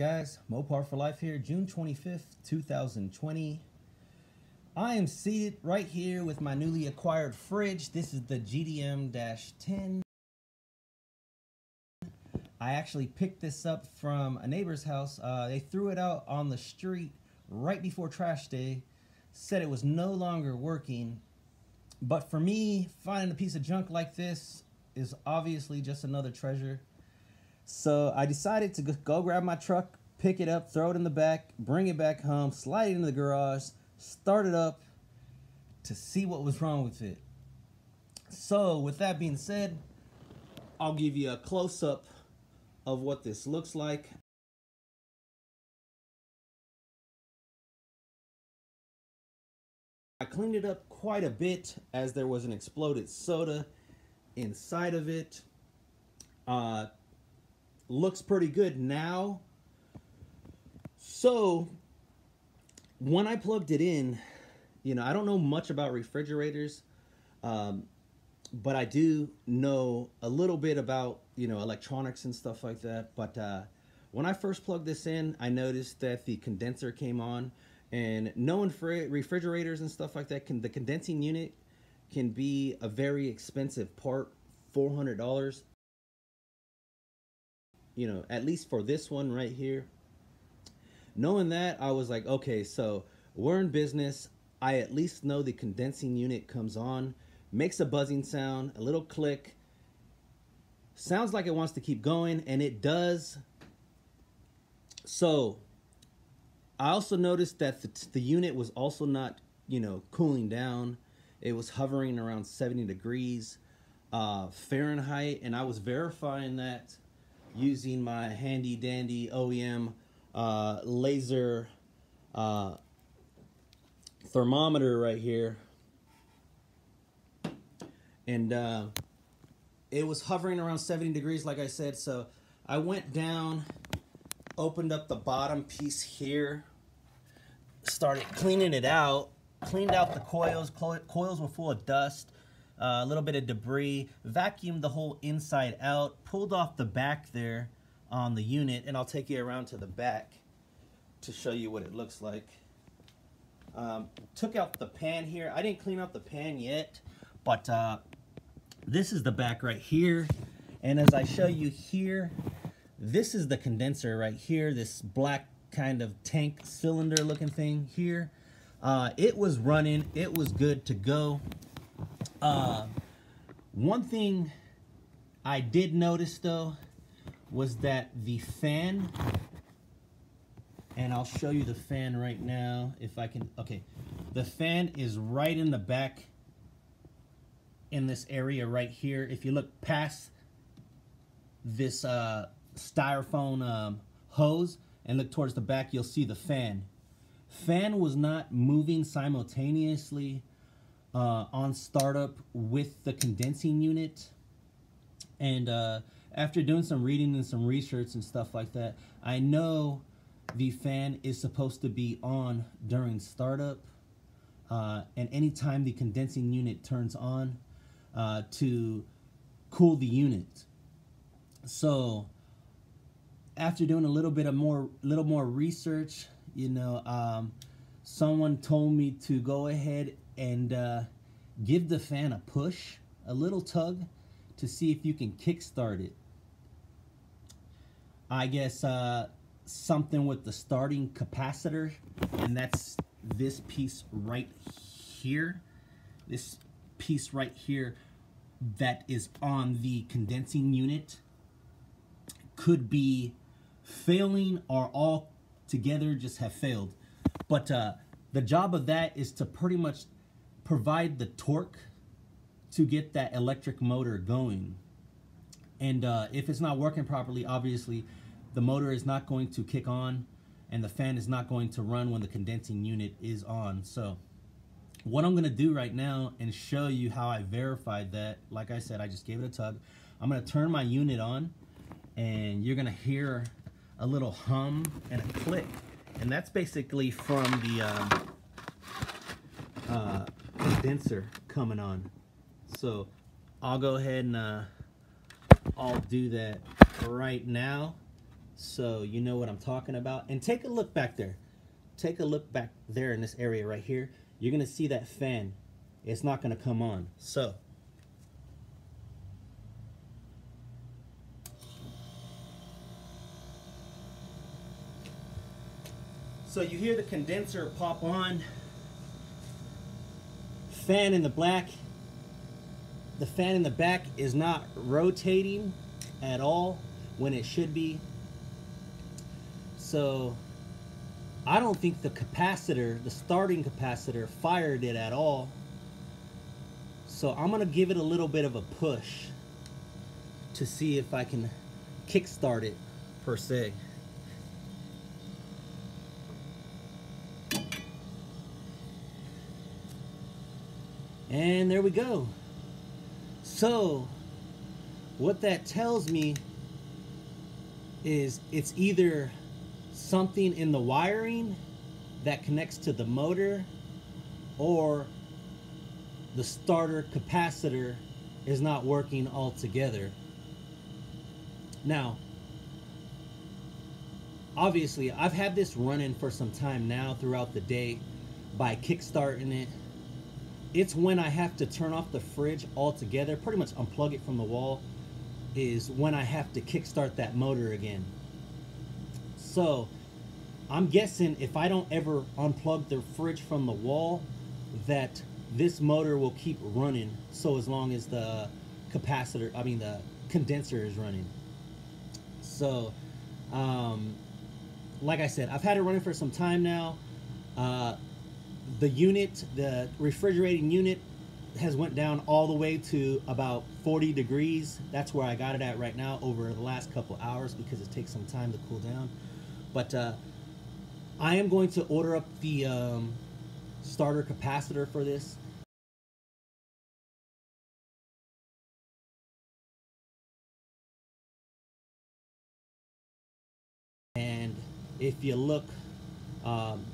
guys? Mopar for Life here, June 25th, 2020. I am seated right here with my newly acquired fridge. This is the GDM-10. I actually picked this up from a neighbor's house. Uh, they threw it out on the street right before trash day. Said it was no longer working. But for me, finding a piece of junk like this is obviously just another treasure. So I decided to go grab my truck, pick it up, throw it in the back, bring it back home, slide it into the garage, start it up to see what was wrong with it. So with that being said, I'll give you a close-up of what this looks like. I cleaned it up quite a bit as there was an exploded soda inside of it. Uh, looks pretty good now. So when I plugged it in, you know, I don't know much about refrigerators, um, but I do know a little bit about, you know, electronics and stuff like that. But uh, when I first plugged this in, I noticed that the condenser came on and knowing for refrigerators and stuff like that, can the condensing unit can be a very expensive part, $400 you know, at least for this one right here. Knowing that, I was like, okay, so we're in business. I at least know the condensing unit comes on, makes a buzzing sound, a little click, sounds like it wants to keep going, and it does. So, I also noticed that the, the unit was also not, you know, cooling down. It was hovering around 70 degrees uh, Fahrenheit, and I was verifying that using my handy dandy OEM uh, laser uh, thermometer right here. And uh, it was hovering around 70 degrees, like I said. So I went down, opened up the bottom piece here, started cleaning it out, cleaned out the coils. Coils were full of dust a little bit of debris, vacuumed the whole inside out, pulled off the back there on the unit, and I'll take you around to the back to show you what it looks like. Um, took out the pan here. I didn't clean out the pan yet, but uh, this is the back right here. And as I show you here, this is the condenser right here, this black kind of tank cylinder looking thing here. Uh, it was running, it was good to go. Uh, one thing I did notice though was that the fan, and I'll show you the fan right now if I can. Okay, the fan is right in the back in this area right here. If you look past this uh, styrofoam um, hose and look towards the back, you'll see the fan. Fan was not moving simultaneously uh, on startup with the condensing unit. And uh, after doing some reading and some research and stuff like that, I know the fan is supposed to be on during startup. Uh, and anytime the condensing unit turns on uh, to cool the unit. So after doing a little bit of more, little more research, you know, um, someone told me to go ahead and uh, give the fan a push, a little tug, to see if you can kickstart it. I guess uh, something with the starting capacitor, and that's this piece right here. This piece right here that is on the condensing unit could be failing or all together just have failed. But uh, the job of that is to pretty much provide the torque to get that electric motor going. And uh, if it's not working properly, obviously the motor is not going to kick on and the fan is not going to run when the condensing unit is on. So what I'm gonna do right now and show you how I verified that, like I said, I just gave it a tug. I'm gonna turn my unit on and you're gonna hear a little hum and a click. And that's basically from the um, uh, condenser coming on. So I'll go ahead and uh, I'll do that right now So you know what I'm talking about. And take a look back there. Take a look back there in this area right here. You're gonna see that fan. It's not gonna come on. So So you hear the condenser pop on. Fan in the black. The fan in the back is not rotating at all when it should be. So I don't think the capacitor, the starting capacitor, fired it at all. So I'm gonna give it a little bit of a push to see if I can kickstart it per se. And there we go. So, what that tells me is it's either something in the wiring that connects to the motor or the starter capacitor is not working altogether. Now, obviously, I've had this running for some time now throughout the day by kickstarting it it's when I have to turn off the fridge altogether, pretty much unplug it from the wall, is when I have to kickstart that motor again. So I'm guessing if I don't ever unplug the fridge from the wall, that this motor will keep running so as long as the capacitor, I mean the condenser is running. So, um, like I said, I've had it running for some time now. Uh, the unit, the refrigerating unit has went down all the way to about 40 degrees. That's where I got it at right now over the last couple hours because it takes some time to cool down. But uh, I am going to order up the um, starter capacitor for this. And if you look, um,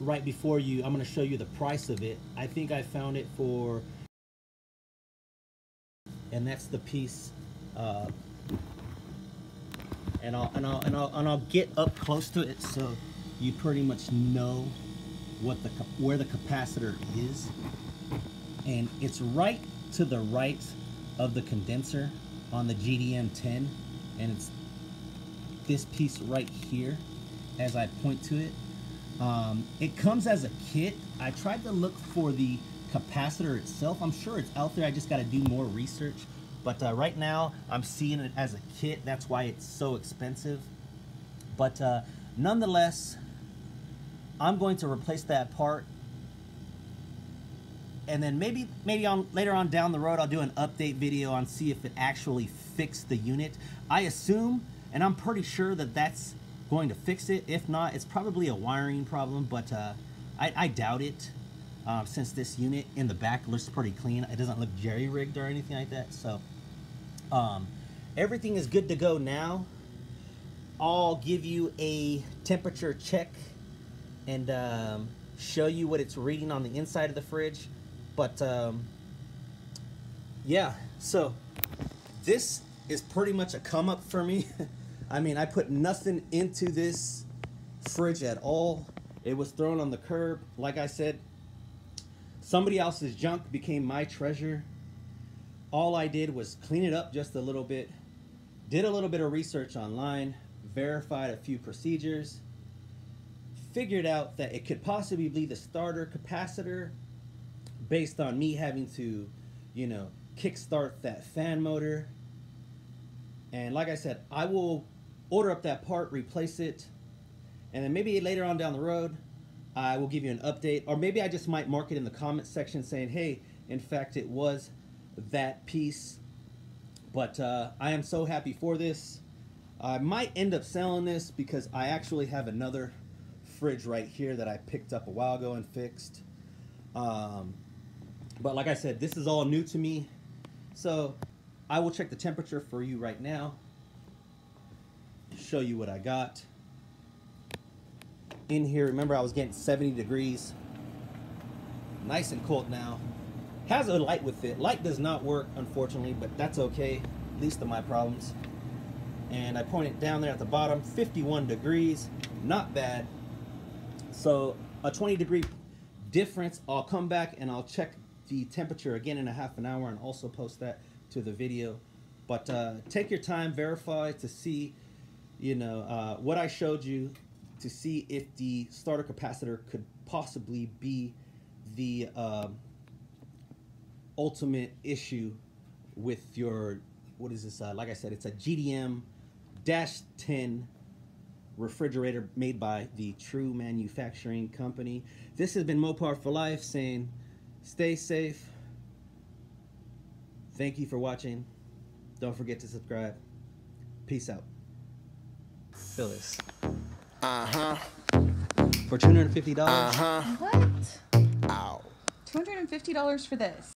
right before you, I'm going to show you the price of it. I think I found it for, and that's the piece. Uh, and I'll and I'll and I'll and I'll get up close to it so you pretty much know what the where the capacitor is, and it's right to the right of the condenser on the GDM10, and it's this piece right here as I point to it um, it comes as a kit. I tried to look for the capacitor itself. I'm sure it's out there. I just got to do more research. But uh, right now, I'm seeing it as a kit. That's why it's so expensive. But uh, nonetheless, I'm going to replace that part. And then maybe maybe on later on down the road, I'll do an update video on see if it actually fixed the unit. I assume, and I'm pretty sure that that's going to fix it. If not, it's probably a wiring problem, but uh, I, I, doubt it uh, since this unit in the back looks pretty clean. It doesn't look jerry-rigged or anything like that. So um, everything is good to go now. I'll give you a temperature check and um, show you what it's reading on the inside of the fridge. But um, yeah, so this is pretty much a come up for me. I mean, I put nothing into this fridge at all. It was thrown on the curb. Like I said, somebody else's junk became my treasure. All I did was clean it up just a little bit, did a little bit of research online, verified a few procedures, figured out that it could possibly be the starter capacitor based on me having to, you know, kickstart that fan motor. And like I said, I will order up that part, replace it, and then maybe later on down the road, I will give you an update, or maybe I just might mark it in the comment section saying, hey, in fact, it was that piece. But uh, I am so happy for this. I might end up selling this because I actually have another fridge right here that I picked up a while ago and fixed. Um, but like I said, this is all new to me. So I will check the temperature for you right now show you what I got. In here, remember I was getting 70 degrees. Nice and cold now. Has a light with it. Light does not work, unfortunately, but that's okay. Least of my problems. and I point it down there at the bottom, 51 degrees, not bad. So a 20 degree difference. I'll come back and I'll check the temperature again in a half an hour and also post that to the video. But uh, take your time, verify to see, you know, uh, what I showed you to see if the starter capacitor could possibly be the um, ultimate issue with your what is this? Uh, like I said, it's a GDM dash 10 refrigerator made by the True Manufacturing Company. This has been Mopar for Life saying, stay safe. Thank you for watching. Don't forget to subscribe. Peace out. Feel this. Uh huh. For $250. Uh huh. What? Ow. $250 for this.